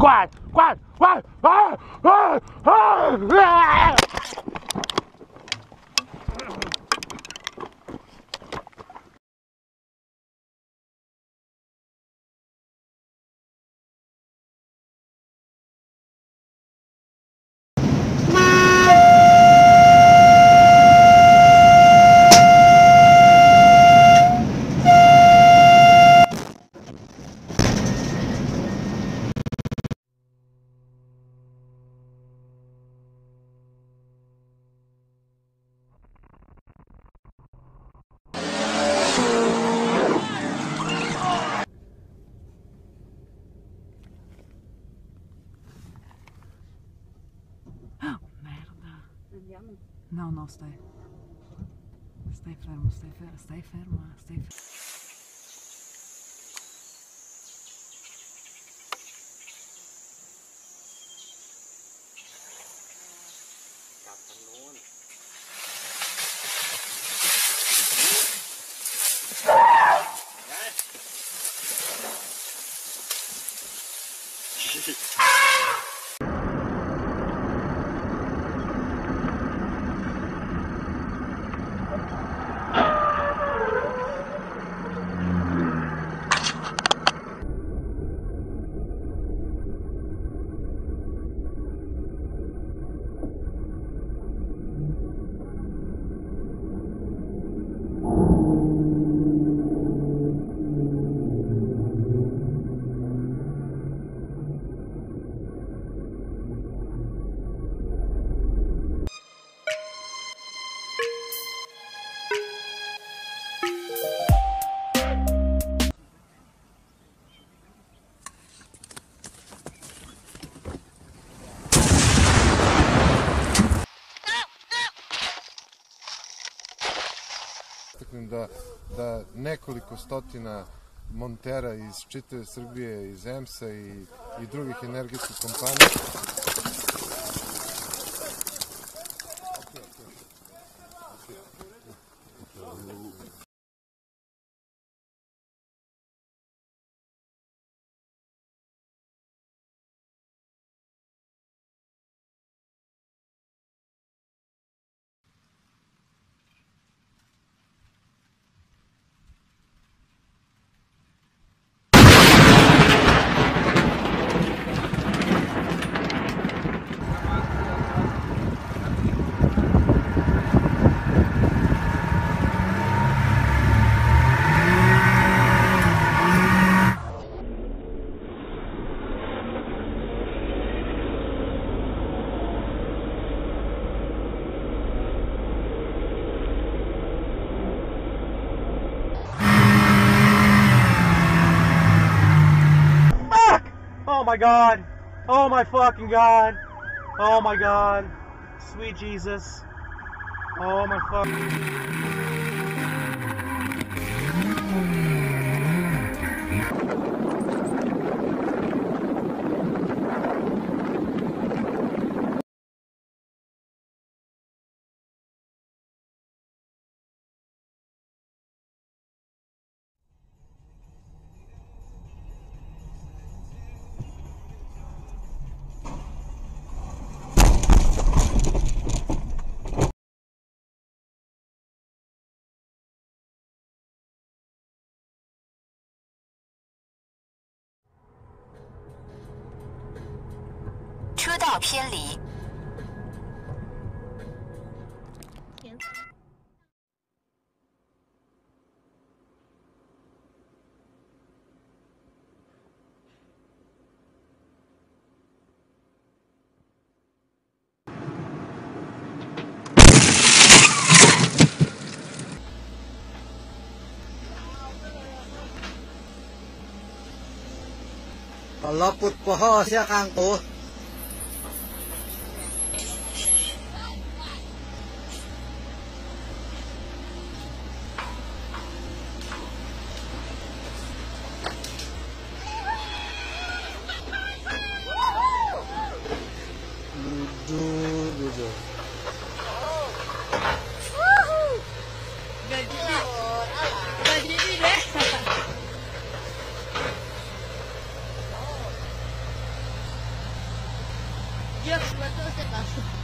quạt quạt quạt quạt Não, não, stai. Stai fermo, stai fermo, stai ferma, stai ferma. Istaknem da, da nekoliko stotina montera iz čitave Srbije, iz EMS-a i, i drugih energetskih kompanija my god. Oh my fucking god. Oh my god. Sweet Jesus. Oh my fuck. 车道偏离。好了，不破耗，谢康。los cuerpos.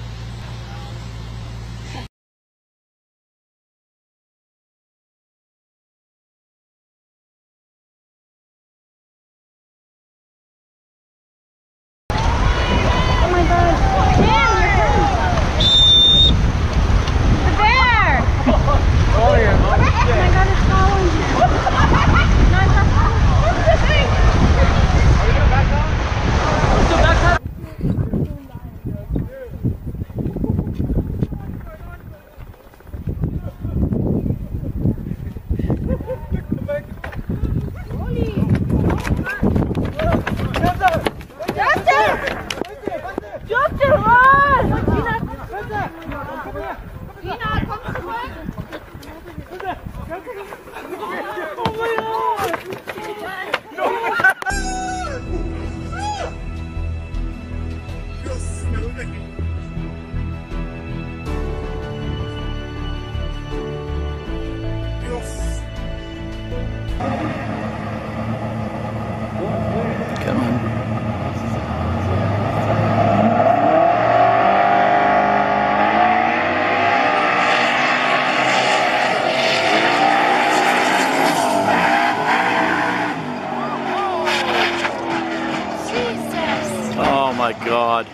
God.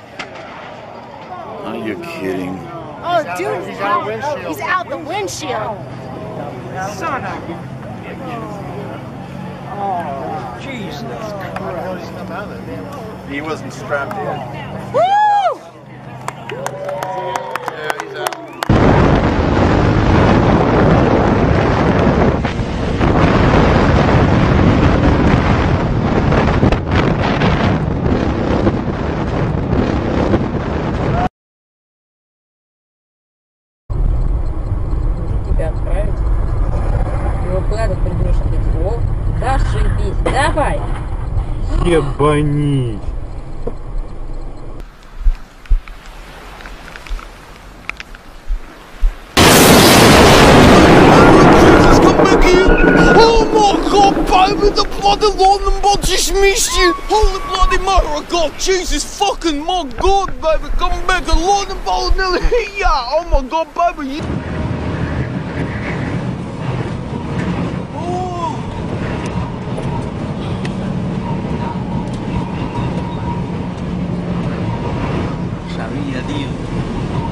Are you kidding? Oh, dude, he's out, he's out the windshield. Oh, he wasn't strapped in. Woo! Его куда-то придешь опять. О, зашибись. Давай. Ебанись. Oh my god, baby, the bloody London bodies missed you! Holy bloody mother of god, Jesus fucking my god, baby, come back, the London ball nearly hit ya! Oh my god, baby, you... Maria Deus.